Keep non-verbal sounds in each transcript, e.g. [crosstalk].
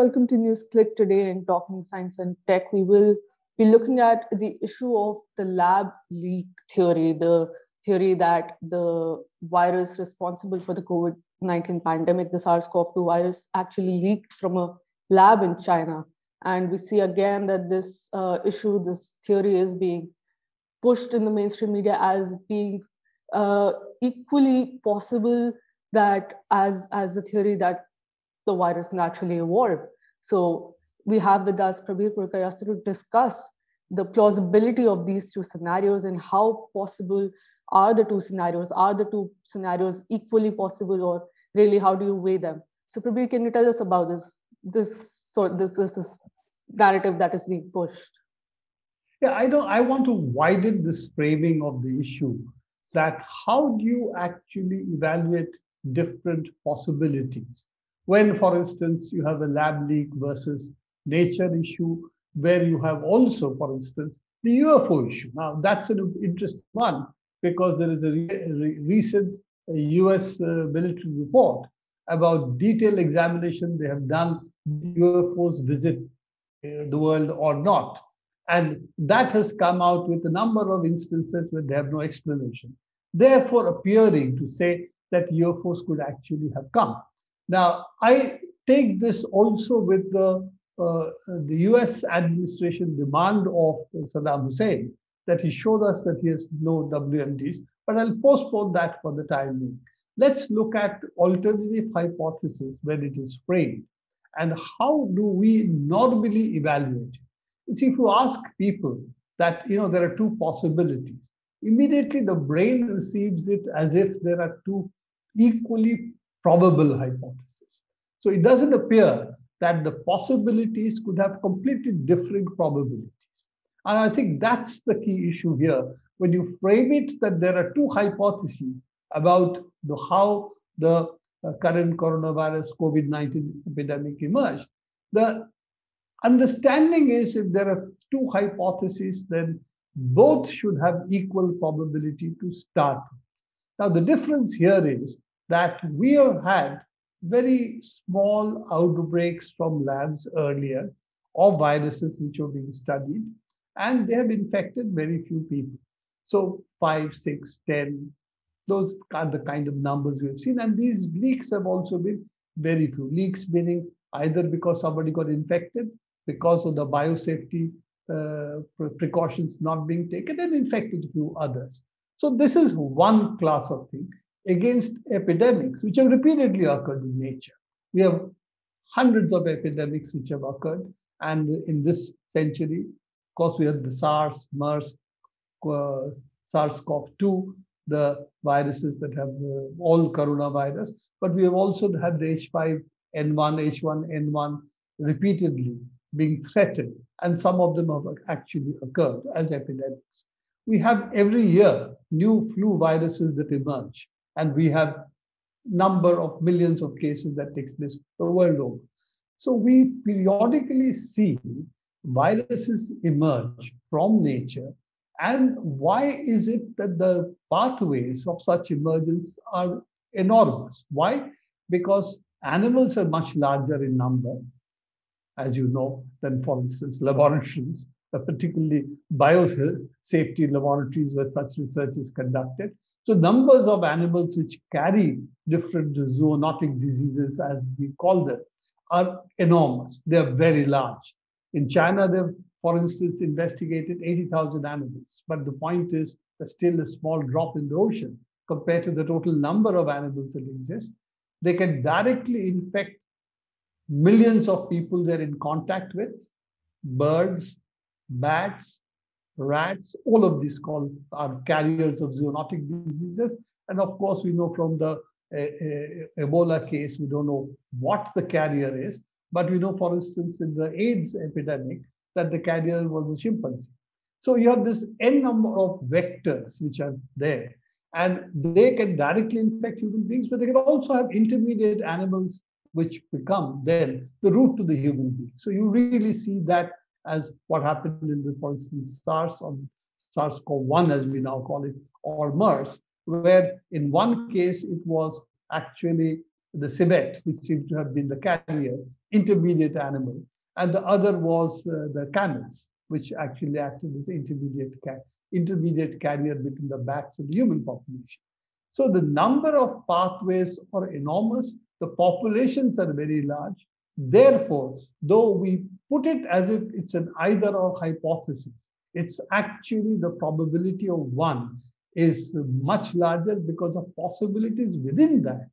Welcome to NewsClick Today in Talking Science and Tech, we will be looking at the issue of the lab leak theory, the theory that the virus responsible for the COVID 19 pandemic, the SARS CoV 2 virus, actually leaked from a lab in China. And we see again that this uh, issue, this theory is being pushed in the mainstream media as being uh, equally possible that as, as a theory that the virus naturally evolved. So we have with us Prabir Purkayastha to discuss the plausibility of these two scenarios and how possible are the two scenarios? Are the two scenarios equally possible or really how do you weigh them? So Prabir, can you tell us about this, this sort this, this, this narrative that is being pushed? Yeah, I don't I want to widen this framing of the issue that how do you actually evaluate different possibilities? When, for instance, you have a lab leak versus nature issue, where you have also, for instance, the UFO issue. Now, that's an interesting one because there is a re recent US uh, military report about detailed examination they have done UFOs visit uh, the world or not. And that has come out with a number of instances where they have no explanation, therefore appearing to say that UFOs could actually have come. Now, I take this also with the, uh, the US administration demand of Saddam Hussein that he showed us that he has no WMDs, but I'll postpone that for the time being. Let's look at alternative hypothesis when it is framed and how do we normally evaluate it. See, if you ask people that you know there are two possibilities, immediately the brain receives it as if there are two equally probable hypothesis. So it doesn't appear that the possibilities could have completely different probabilities. And I think that's the key issue here. When you frame it that there are two hypotheses about the, how the uh, current coronavirus COVID-19 epidemic emerged, the understanding is if there are two hypotheses, then both should have equal probability to start. Now, the difference here is that we have had very small outbreaks from labs earlier of viruses which were being studied, and they have infected very few people. So five, six, ten, those are the kind of numbers we have seen. And these leaks have also been very few. Leaks meaning either because somebody got infected, because of the biosafety uh, precautions not being taken, and infected a few others. So this is one class of thing against epidemics, which have repeatedly occurred in nature. We have hundreds of epidemics which have occurred. And in this century, of course, we have the SARS, MERS, uh, SARS-CoV-2, the viruses that have uh, all coronavirus. But we have also had the H5N1, H1N1 repeatedly being threatened. And some of them have actually occurred as epidemics. We have every year new flu viruses that emerge and we have number of millions of cases that takes place the world over. So we periodically see viruses emerge from nature. And why is it that the pathways of such emergence are enormous? Why? Because animals are much larger in number, as you know, than, for instance, laboratories, [laughs] particularly biosafety laboratories where such research is conducted. So numbers of animals which carry different zoonotic diseases, as we call them, are enormous. They are very large. In China, they've, for instance, investigated 80,000 animals. But the point is, there's still a small drop in the ocean compared to the total number of animals that exist. They can directly infect millions of people they're in contact with, birds, bats, rats, all of these are carriers of zoonotic diseases. And of course, we know from the uh, uh, Ebola case, we don't know what the carrier is, but we know, for instance, in the AIDS epidemic, that the carrier was a chimpanzee. So you have this n number of vectors which are there, and they can directly infect human beings, but they can also have intermediate animals which become then the route to the human being. So you really see that as what happened in the, for instance, SARS or SARS-CoV-1, as we now call it, or MERS, where in one case it was actually the civet, which seems to have been the carrier, intermediate animal, and the other was uh, the camels, which actually acted as intermediate, intermediate carrier between the bats and the human population. So the number of pathways are enormous, the populations are very large. Therefore, though we put it as if it's an either or hypothesis, it's actually the probability of one is much larger because the possibilities within that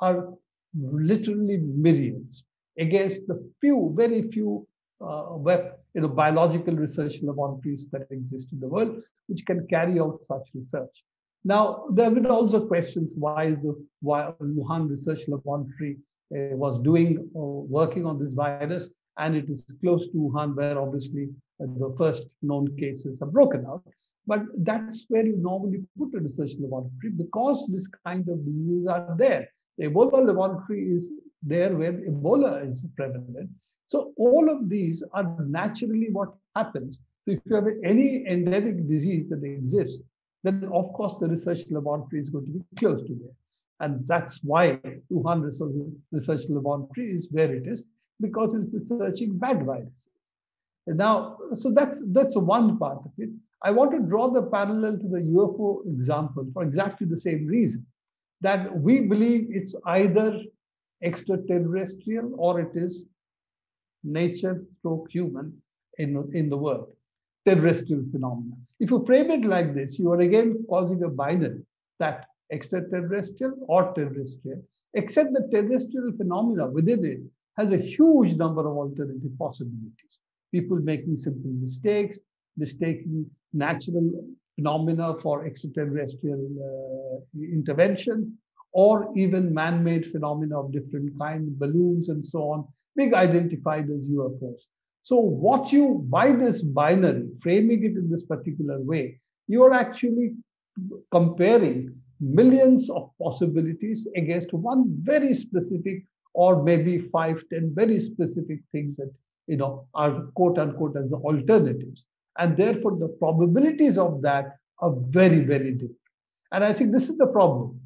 are literally millions against the few, very few uh, web, you know, biological research laboratories that exist in the world, which can carry out such research. Now, there have been also questions why is the why Wuhan Research Laboratory uh, was doing uh, working on this virus, and it is close to Wuhan, where obviously uh, the first known cases are broken out. But that's where you normally put a research laboratory because this kind of diseases are there. The Ebola laboratory is there where Ebola is prevalent. So all of these are naturally what happens. So if you have any endemic disease that exists, then of course the research laboratory is going to be close to there. And that's why Wuhan Research Laboratory is where it is, because it's researching bad viruses. Now, so that's that's one part of it. I want to draw the parallel to the UFO example for exactly the same reason that we believe it's either extraterrestrial or it is nature stroke human in, in the world, terrestrial phenomena. If you frame it like this, you are again causing a binary that extraterrestrial or terrestrial, except the terrestrial phenomena within it has a huge number of alternative possibilities. People making simple mistakes, mistaking natural phenomena for extraterrestrial uh, interventions, or even man-made phenomena of different kinds, balloons and so on, being identified as UFOs. So what you, by this binary, framing it in this particular way, you're actually comparing millions of possibilities against one very specific or maybe five, ten very specific things that you know are quote unquote as alternatives. And therefore, the probabilities of that are very, very different. And I think this is the problem.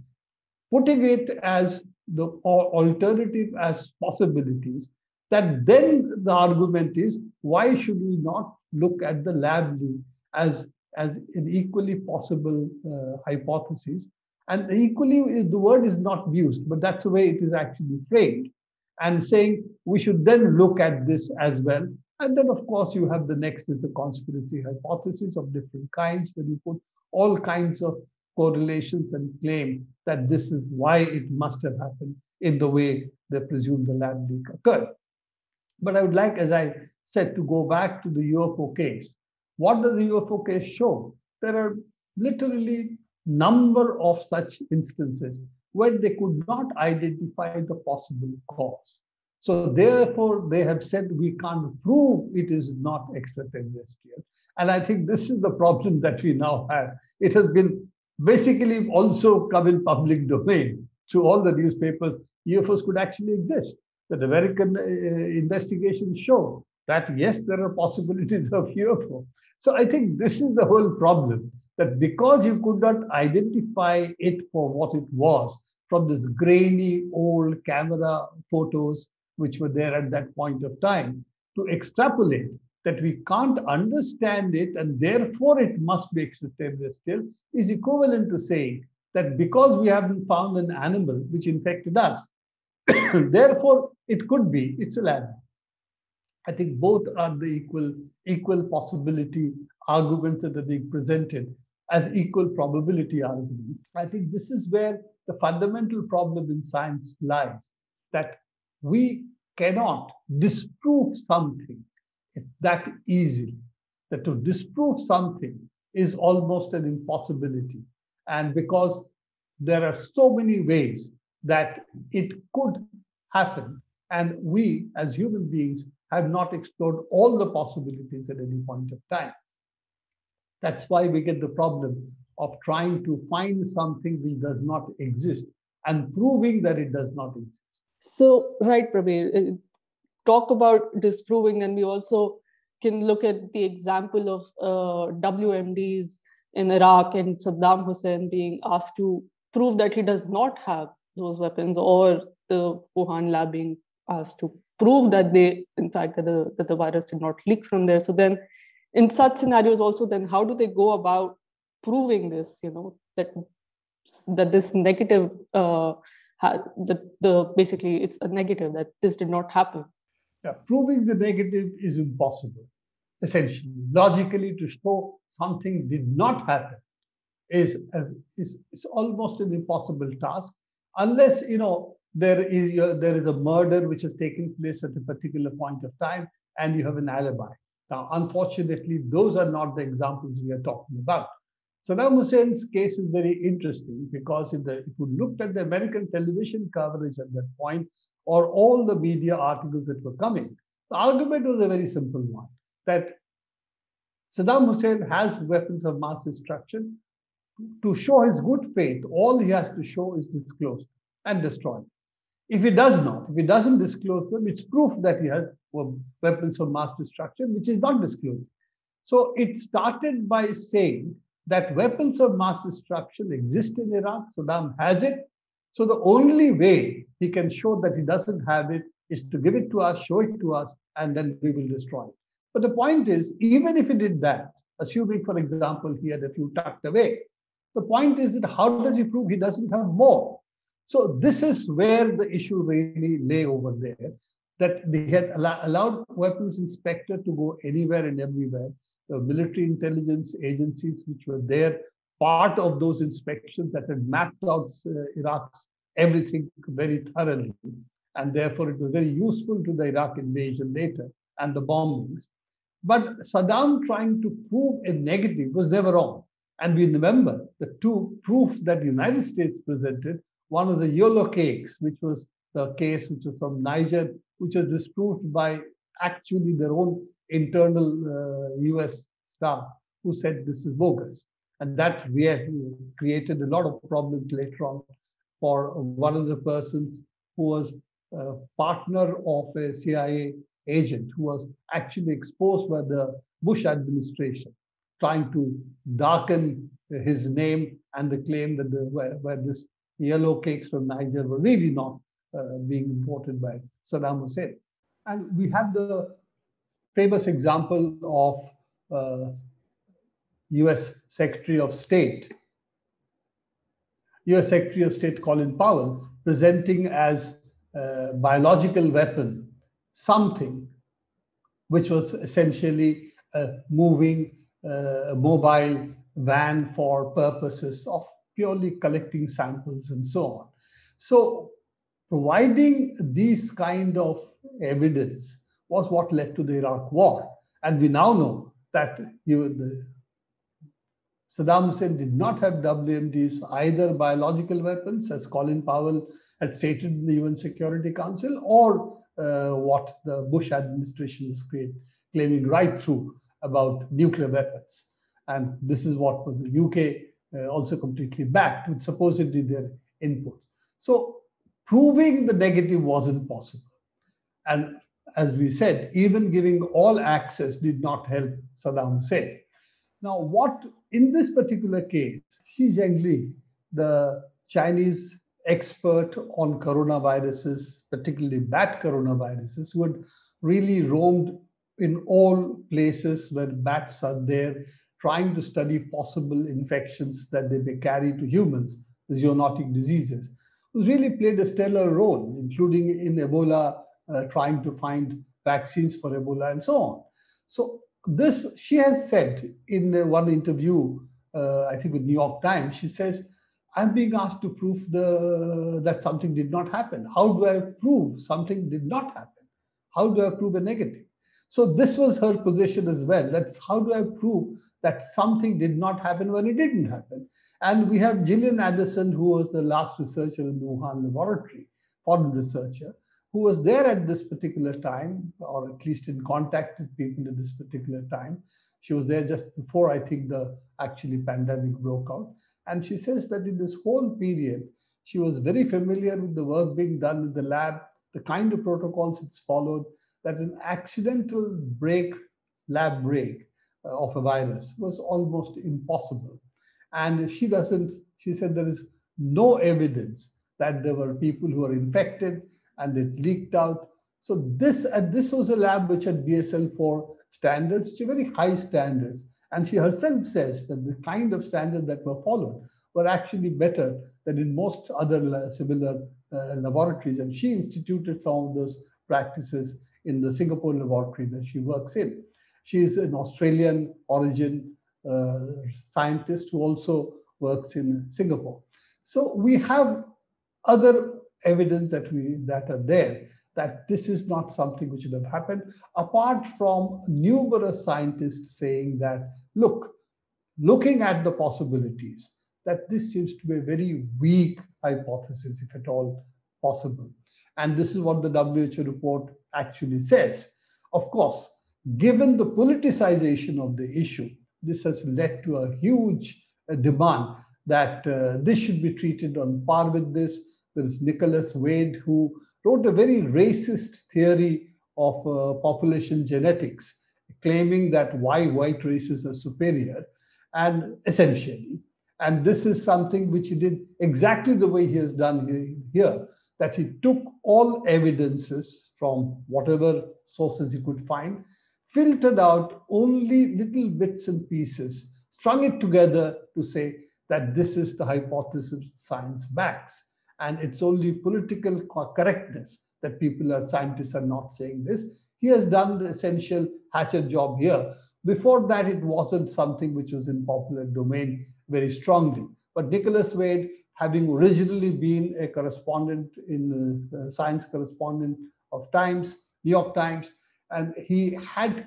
Putting it as the alternative as possibilities, that then the argument is why should we not look at the lab leak as, as an equally possible uh, hypothesis? And equally, the word is not used, but that's the way it is actually framed. And saying we should then look at this as well and then, of course, you have the next is the conspiracy hypothesis of different kinds, where you put all kinds of correlations and claim that this is why it must have happened in the way they presume the lab leak occurred. But I would like, as I said, to go back to the UFO case. What does the UFO case show? There are literally number of such instances where they could not identify the possible cause. So therefore, they have said we can't prove it is not extraterrestrial. And I think this is the problem that we now have. It has been basically also come in public domain through all the newspapers. UFOs could actually exist. That American uh, investigations show that yes, hmm. there are possibilities [laughs] of UFO. So I think this is the whole problem that because you could not identify it for what it was from this grainy old camera photos which were there at that point of time, to extrapolate that we can't understand it and therefore it must be extraterrestrial is equivalent to saying that because we haven't found an animal which infected us, [coughs] therefore it could be, it's a lab. I think both are the equal, equal possibility arguments that are being presented as equal probability arguments. I think this is where the fundamental problem in science lies, that we cannot disprove something that easily. That to disprove something is almost an impossibility. And because there are so many ways that it could happen, and we as human beings have not explored all the possibilities at any point of time. That's why we get the problem of trying to find something which does not exist and proving that it does not exist. So, right, Prabir, uh, talk about disproving, and we also can look at the example of uh, WMDs in Iraq and Saddam Hussein being asked to prove that he does not have those weapons or the Wuhan lab being asked to prove that they, in fact, that the, that the virus did not leak from there. So then in such scenarios also, then how do they go about proving this, you know, that that this negative, uh, the, the basically it's a negative that this did not happen. Yeah, proving the negative is impossible. Essentially, logically, to show something did not happen is, is, is almost an impossible task unless you know there is there is a murder which has taken place at a particular point of time and you have an alibi. Now, unfortunately, those are not the examples we are talking about. Saddam Hussein's case is very interesting because if, the, if you looked at the American television coverage at that point or all the media articles that were coming, the argument was a very simple one that Saddam Hussein has weapons of mass destruction. To show his good faith, all he has to show is disclose and destroy. If he does not, if he doesn't disclose them, it's proof that he has weapons of mass destruction, which is not disclosed. So it started by saying that weapons of mass destruction exist in Iraq. Saddam has it. So the only way he can show that he doesn't have it is to give it to us, show it to us, and then we will destroy it. But the point is, even if he did that, assuming, for example, he had a few tucked away, the point is that how does he prove he doesn't have more? So this is where the issue really lay over there, that they had allowed weapons inspector to go anywhere and everywhere the military intelligence agencies which were there, part of those inspections that had mapped out uh, Iraq's everything very thoroughly. And therefore, it was very useful to the Iraq invasion later and the bombings. But Saddam trying to prove a negative was never wrong. And we remember the two proofs that the United States presented. One was the yellow cakes, which was the case which was from Niger, which was disproved by actually their own internal uh, US staff who said this is bogus. And that created a lot of problems later on for one of the persons who was a partner of a CIA agent who was actually exposed by the Bush administration, trying to darken his name and the claim that the, where, where this yellow cakes from Niger were really not uh, being imported by Saddam Hussein. And we have the famous example of uh, US Secretary of State, US Secretary of State Colin Powell, presenting as a biological weapon something which was essentially a moving, uh, mobile van for purposes of purely collecting samples and so on. So providing these kind of evidence was what led to the Iraq War. And we now know that you, the, Saddam Hussein did not have WMDs, either biological weapons, as Colin Powell had stated in the UN Security Council, or uh, what the Bush administration was create, claiming right through about nuclear weapons. And this is what the UK Uh, also completely backed with supposedly their inputs. So proving the negative wasn't possible. And as we said, even giving all access did not help Saddam Hussein. Now, what in this particular case, Shi Zhengli, the Chinese expert on coronaviruses, particularly bat coronaviruses, who had really roamed in all places where bats are there, trying to study possible infections that they may carry to humans, the zoonotic diseases, who's really played a stellar role, including in Ebola uh, trying to find vaccines for Ebola and so on. So this she has said in one interview, uh, I think with New York Times, she says, "I'm being asked to prove the that something did not happen. How do I prove something did not happen? How do I prove a negative?" So this was her position as well. That's how do I prove that something did not happen when it didn't happen? And we have Danielle Anderson, who was the last researcher in the Wuhan laboratory, foreign researcher, who was there at this particular time, or at least in contact with people at this particular time. She was there just before I think the actually pandemic broke out. And she says that in this whole period, she was very familiar with the work being done in the lab, the kind of protocols it's followed, that an accidental break, lab break of a virus was almost impossible. And she doesn't, she said there is no evidence that there were people who were infected and it leaked out. So this, uh, this was a lab which had BSL 4 standards, which are very high standards. And she herself says that the kind of standard that were followed were actually better than in most other similar uh, laboratories. And she instituted some of those practices in the Singapore laboratory that she works in. She is an Australian origin uh, scientist who also works in Singapore. So we have other evidence that we that are there that this is not something which should have happened, apart from numerous scientists saying that, look, looking at the possibilities, that this seems to be a very weak hypothesis, if at all possible. And this is what the WHO report actually says. Of course, given the politicization of the issue, this has led to a huge uh, demand that uh, this should be treated on par with this. There is Nicholas Wade, who wrote a very racist theory of uh, population genetics, claiming that why white races are superior, and essentially. And this is something which he did exactly the way he has done here, that he took all evidences from whatever sources he could find, filtered out only little bits and pieces, strung it together to say that this is the hypothesis science backs. And it's only political correctness that people are scientists are not saying this. He has done the essential hatchet job here. Before that, it wasn't something which was in popular domain very strongly. But Nicholas Wade, having originally been a correspondent in uh, science correspondent of Times, New York Times, and he had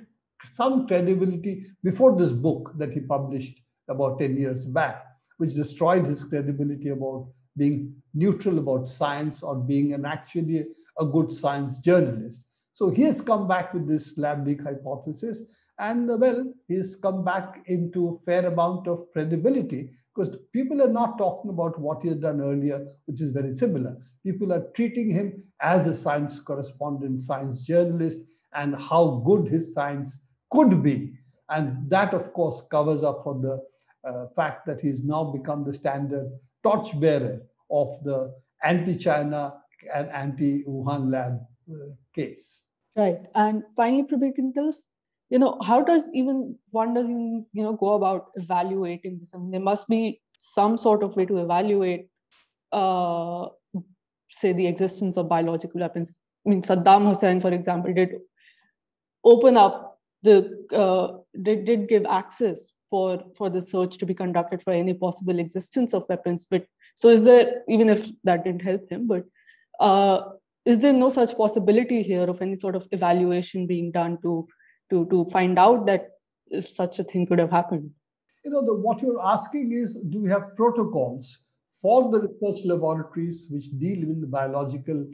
some credibility before this book that he published about 10 years back, which destroyed his credibility about being neutral about science or being an actually a good science journalist. So he has come back with this lab leak hypothesis, and well, he's come back into a fair amount of credibility because people are not talking about what he had done earlier, which is very similar. People are treating him as a science correspondent, science journalist, and how good his science could be. And that, of course, covers up for the uh, fact that he's now become the standard torchbearer of the anti-China and anti-Wuhan lab uh, case. Right. And finally, Prabir, can tell us, you know, how does even one does even, you know, go about evaluating this? I mean, there must be some sort of way to evaluate, uh, say, the existence of biological weapons. I mean, Saddam Hussein, for example, did open up the, uh, did, did give access for for the search to be conducted for any possible existence of weapons but so is there even if that didn't help him but uh, is there no such possibility here of any sort of evaluation being done to to to find out that if such a thing could have happened? You know the, what you're asking is do we have protocols for the research laboratories which deal with biological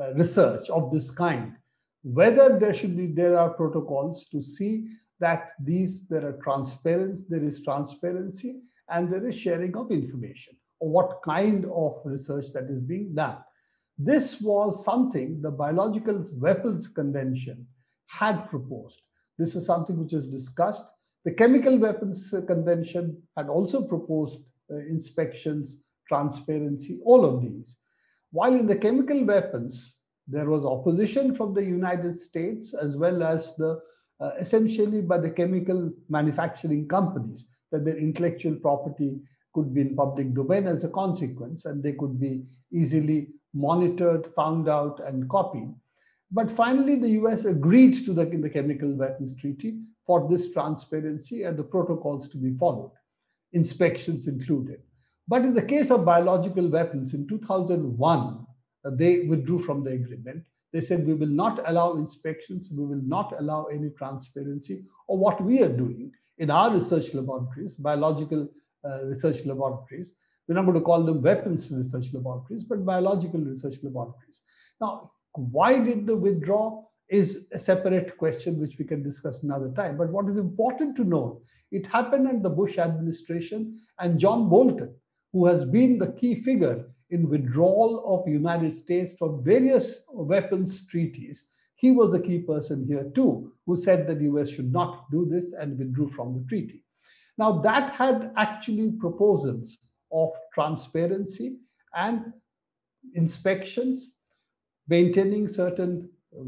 uh, research of this kind whether there should be there are protocols to see that these there are transparency, there is transparency, and there is sharing of information or what kind of research that is being done. This was something the Biological Weapons Convention had proposed. This is something which is discussed. The Chemical Weapons Convention had also proposed uh, inspections, transparency, all of these. While in the chemical weapons, there was opposition from the United States as well as the uh, essentially by the chemical manufacturing companies, that their intellectual property could be in public domain as a consequence, and they could be easily monitored, found out, and copied. But finally, the US agreed to the, the Chemical Weapons Treaty for this transparency and the protocols to be followed, inspections included. But in the case of biological weapons in 2001, uh, they withdrew from the agreement they said, we will not allow inspections, we will not allow any transparency or what we are doing in our research laboratories, biological uh, research laboratories. We're not going to call them weapons research laboratories, but biological research laboratories. Now, why did the withdraw is a separate question which we can discuss another time. But what is important to note, it happened in the Bush administration and John Bolton, who has been the key figure in withdrawal of United States from various weapons treaties, he was the key person here too, who said that the US should not do this and withdrew from the treaty. Now that had actually proposals of transparency and inspections, maintaining certain uh,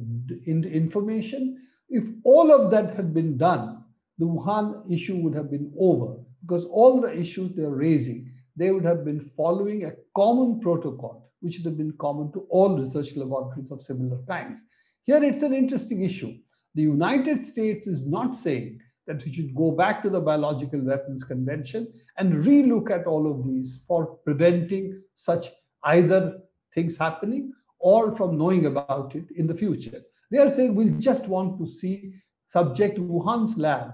information. If all of that had been done, the Wuhan issue would have been over because all the issues they're raising, they would have been following a common protocol, which would have been common to all research laboratories of similar kinds. Here it's an interesting issue. The United States is not saying that we should go back to the Biological Weapons Convention and relook at all of these for preventing such either things happening or from knowing about it in the future. They are saying we just want to see subject Wuhan's lab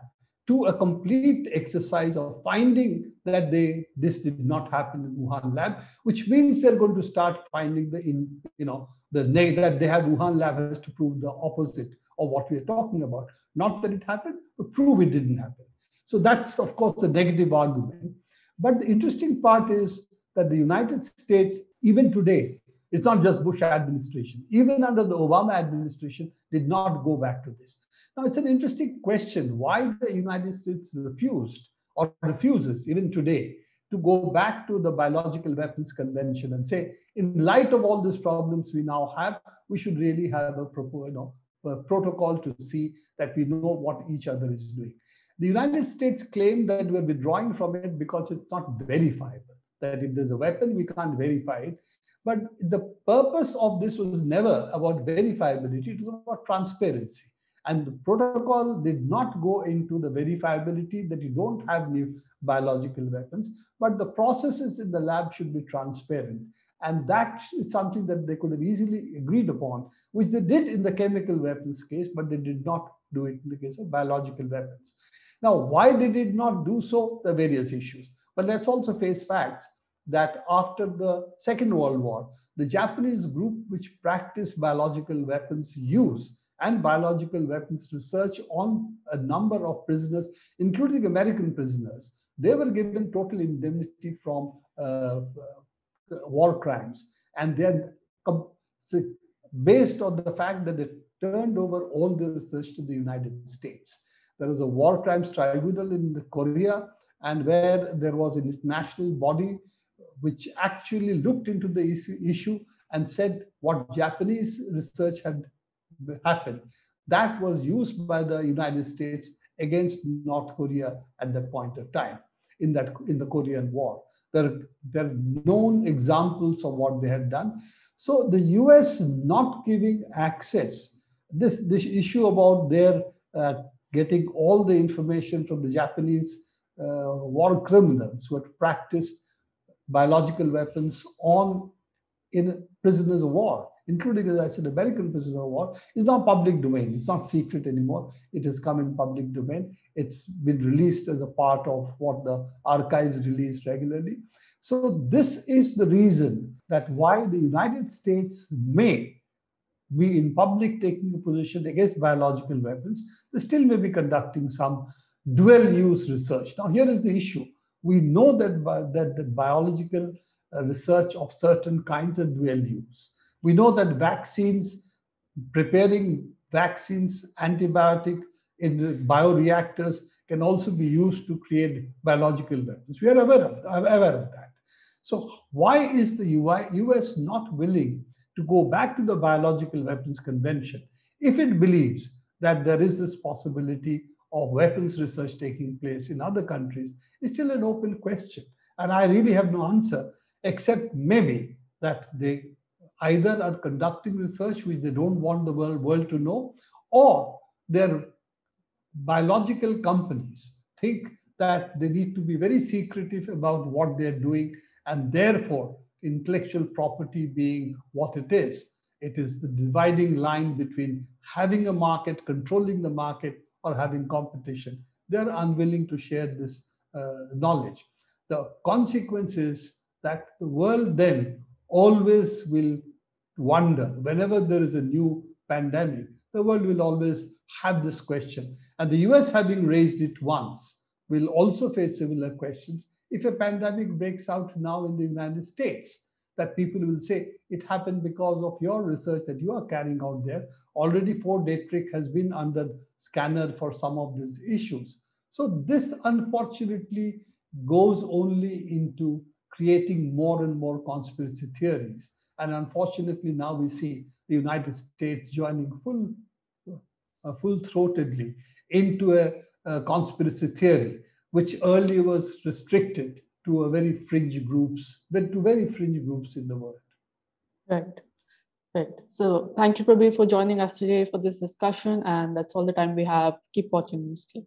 to a complete exercise of finding that they this did not happen in Wuhan lab, which means they're going to start finding the in you know the that they have Wuhan lab has to prove the opposite of what we are talking about. Not that it happened, but prove it didn't happen. So that's of course the negative argument. But the interesting part is that the United States, even today, it's not just Bush administration, even under the Obama administration, did not go back to this. Now, it's an interesting question why the United States refused or refuses, even today, to go back to the Biological Weapons Convention and say, in light of all these problems we now have, we should really have a, you know, a protocol to see that we know what each other is doing. The United States claimed that we're withdrawing from it because it's not verifiable, that if there's a weapon, we can't verify it. But the purpose of this was never about verifiability, it was about transparency. And the protocol did not go into the verifiability that you don't have new biological weapons, but the processes in the lab should be transparent. And that is something that they could have easily agreed upon, which they did in the chemical weapons case, but they did not do it in the case of biological weapons. Now, why they did not do so, the various issues. But let's also face facts that after the Second World War, the Japanese group which practiced biological weapons use and biological weapons research on a number of prisoners, including American prisoners. They were given total indemnity from uh, war crimes. And then based on the fact that they turned over all the research to the United States. There was a war crimes tribunal in Korea and where there was an international body which actually looked into the issue and said what Japanese research had happened. That was used by the United States against North Korea at that point of time in that in the Korean War. There, there are known examples of what they had done. So the US not giving access, this, this issue about their uh, getting all the information from the Japanese uh, war criminals who had practiced biological weapons on in prisoners of war including, as I said, the American prisoner of war, is now public domain. It's not secret anymore. It has come in public domain. It's been released as a part of what the archives release regularly. So this is the reason that why the United States may be in public taking a position against biological weapons, they still may be conducting some dual use research. Now, here is the issue. We know that, that the biological uh, research of certain kinds of dual use. We know that vaccines, preparing vaccines, antibiotic in bioreactors can also be used to create biological weapons. We are aware of, aware of that. So why is the US not willing to go back to the Biological Weapons Convention if it believes that there is this possibility of weapons research taking place in other countries is still an open question. And I really have no answer, except maybe that they either are conducting research which they don't want the world, world to know, or their biological companies think that they need to be very secretive about what they're doing, and therefore, intellectual property being what it is, it is the dividing line between having a market, controlling the market, or having competition. They're unwilling to share this uh, knowledge. The consequence is that the world then always will wonder whenever there is a new pandemic, the world will always have this question. And the US, having raised it once, will also face similar questions if a pandemic breaks out now in the United States. That people will say it happened because of your research that you are carrying out there. Already, Fort Detrick has been under scanner for some of these issues. So, this unfortunately goes only into creating more and more conspiracy theories and unfortunately, now we see the United States joining full, uh, full-throatedly into a, a conspiracy theory, which earlier was restricted to a very fringe groups, then to very fringe groups in the world. Right. Right. So thank you, Prabir, for joining us today for this discussion. And that's all the time we have. Keep watching NewsClick.